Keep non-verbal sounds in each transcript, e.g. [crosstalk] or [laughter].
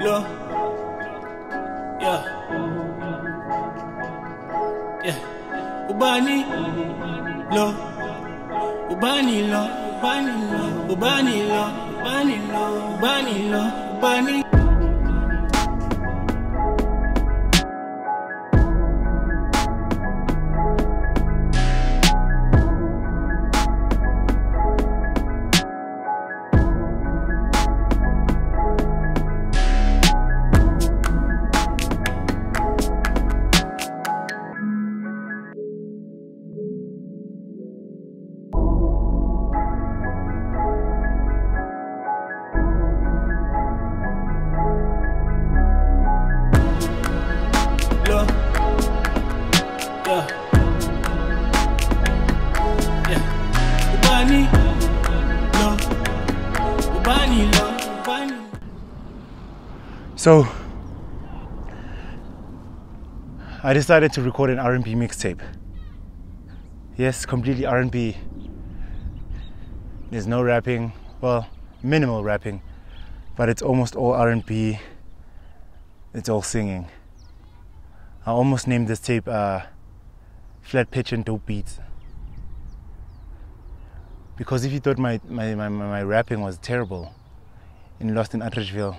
Look. Yeah. Yeah. Ubani. Look. Ubani lo. Ubani lo. Ubani lo. Ubani lo. Ubani lo. Ubani. So I decided to record an R&B mixtape. Yes, completely R&B. There's no rapping, well, minimal rapping, but it's almost all R&B. It's all singing. I almost named this tape uh, Flat Pitch and Dope Beats. Because if you thought my, my, my, my rapping was terrible in Lost in Atteridgeville,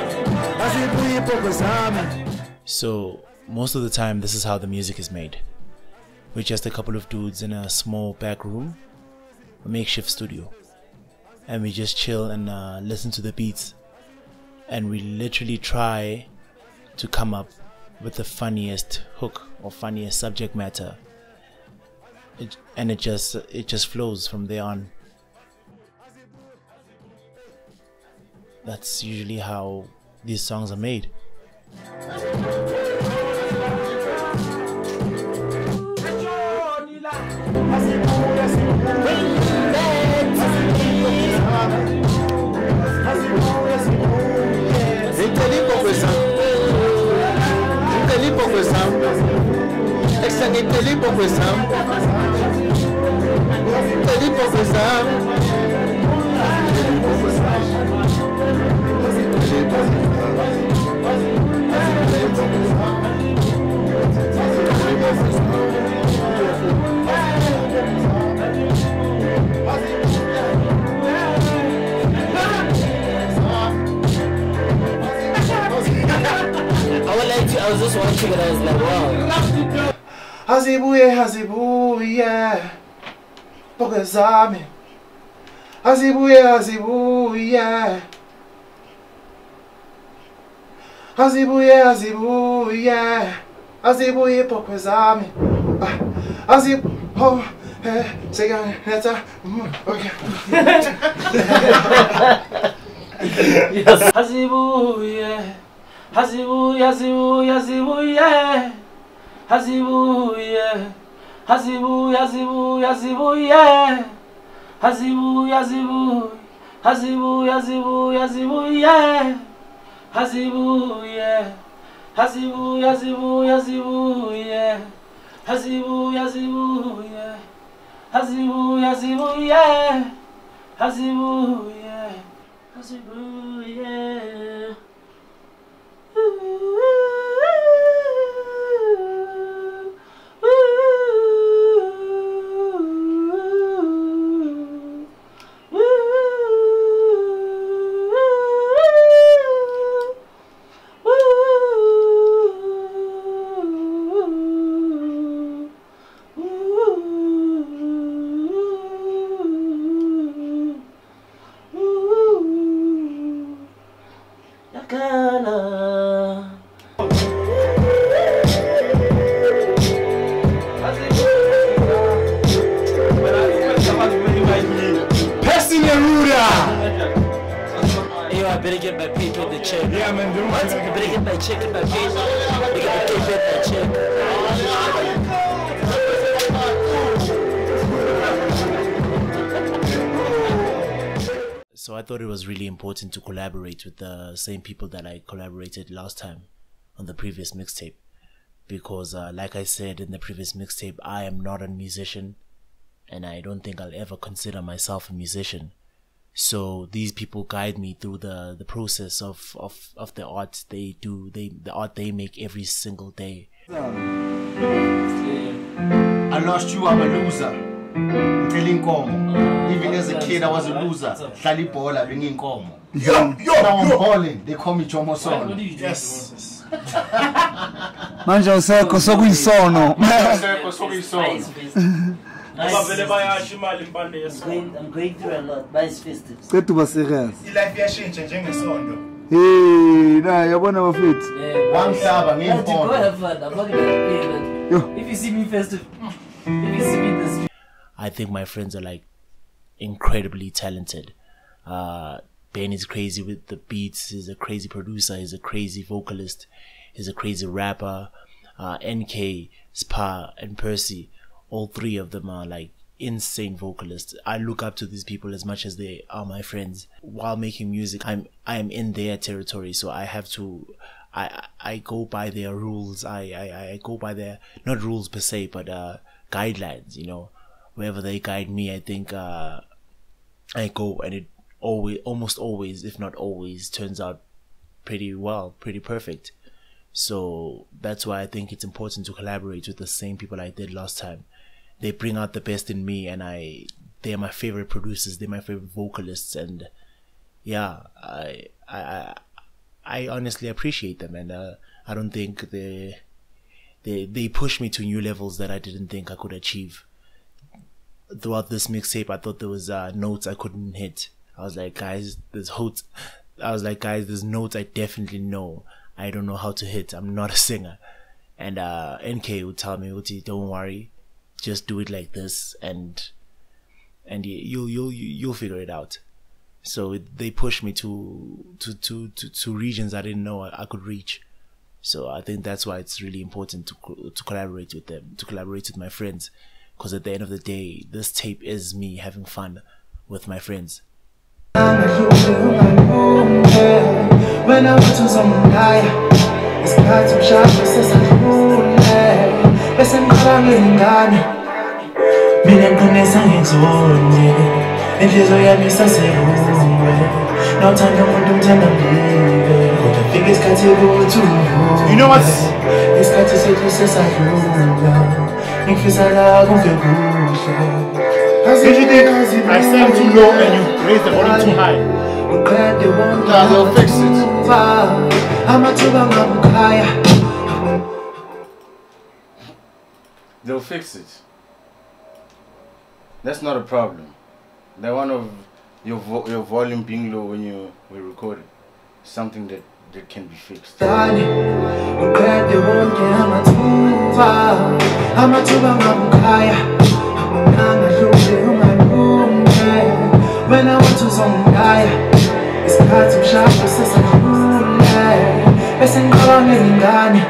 So, most of the time, this is how the music is made. We're just a couple of dudes in a small back room, a makeshift studio. And we just chill and uh, listen to the beats. And we literally try to come up with the funniest hook or funniest subject matter. It, and it just it just flows from there on. That's usually how these songs are made. Hazibuye, hazibuye, boga zami. Hazibuye, azibuye, azibuye, azibuye, hazibuye boga zami. Hazib, oh, eh, sega neta, okay. [laughs] yes. Hazibuye. Hazibuye, Hazibuye, Hazibuye, Hazibuye, Hazibuye, Hazibuye, Hazibuye, Hazibuye, Hazibuye, Hazibuye, Hazibuye, Hazibuye, Hazibuye, Hazibuye, Hazibuye, Hazibuye, Hazibuye, Hazibuye, Hazibuye, Hazibuye. Hazibuye. Yakana. Pesi Neruda Yo, I better get my paper. The my check. Yeah, man, do Once you better get my check, get my pay. You get the cash, get my check. So I thought it was really important to collaborate with the same people that I collaborated last time on the previous mixtape. Because, uh, like I said in the previous mixtape, I am not a musician and I don't think I'll ever consider myself a musician. So these people guide me through the, the process of, of, of the art they do, they, the art they make every single day. I lost you, I'm a loser. Ngicela inkomo. Mm. Even as a kid, I was a loser. Dlala ibhola bengiyinkomo. Yo, yo, now I'm balling. They call me Jomo Sono. Yes. [laughs] [laughs] manje awusekho sokuyisono Spice Festive. bavele bayasho imali impande I'm yesono going, I'm going through a lot. Spice Festive. ceda uba serious Ilife iyashintsha njengesondo. hey na yabona bafethu Yeah, Wangihlaba Yeah, to go ngiyimpondo. have fun. I'm not gonna pay, but Yo. if you see me festive, if you see me in the street, I think my friends are like incredibly talented. Uh, Ben is crazy with the beats. He's a crazy producer. He's a crazy vocalist. He's a crazy rapper. Uh, NK, Spa, and Percy, all three of them are like insane vocalists. I look up to these people as much as they are my friends. While making music, I'm I'm in their territory, so I have to. I I go by their rules. I I, I go by their not rules per se, but uh, guidelines. You know, wherever they guide me, I think uh, I go, and it always, almost always, if not always, turns out pretty well, pretty perfect. So that's why I think it's important to collaborate with the same people I did last time. They bring out the best in me, and I they're my favorite producers. They're my favorite vocalists, and yeah, I I I, honestly appreciate them, and uh, I don't think they they they push me to new levels that I didn't think I could achieve. Throughout this mixtape, I thought there was uh, notes I couldn't hit. I was like, guys, there's notes. I was like, guys, there's notes I definitely know. I don't know how to hit. I'm not a singer. And uh, NK would tell me, Uti, don't worry, just do it like this, and and you'll you'll you'll figure it out. So it, they pushed me to, to to to to regions I didn't know I, I could reach. So I think that's why it's really important to to collaborate with them, to collaborate with my friends, because at the end of the day, this tape is me having fun with my friends. wena wathi uzongilaya isikhathi mshado sesadlule bese ngiqala ngengane mina ngiqinisa ngizone inhliziyo yami isaserume nawuthanda umuntu umthanda mbibe kodwa fika isikhathi kuthi You know what? isikhathi sethu sesadlula ngifisa la konke kuhle Did you think I sang too low and you raised the volume too high? uqede wonke Nah, they'll fix it. amathuba amathuba ngabukhaya They'll fix it. That's not a problem. That one of your vo- your volume being low when you were recording, something that that can be fixed. uqede wonke amathuba amathuba ngabukhaya ungangadluli ungalunge. Wena wathi uzongilaya isikhathi mshado sesadlule bese ngiqala ngengane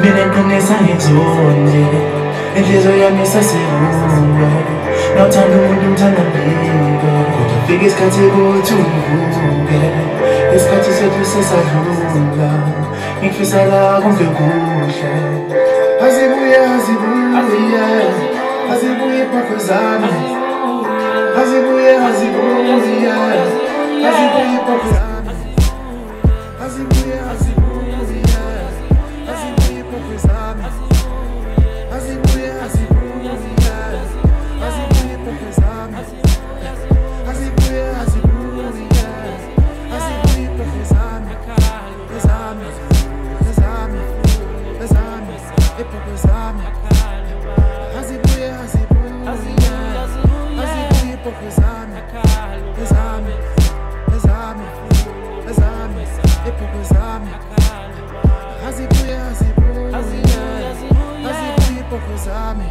mina ngiqinisa ngizone inhliziyo yami isaserume nawuthanda umuntu umthanda mbibe kodwa fika isikhathi kuthi uvuke isikhathi sethu sesadlula ngifisa la konke kuhle azibuye azibuye azibuye zami azibhuye azibhuye azibhuye ipokozami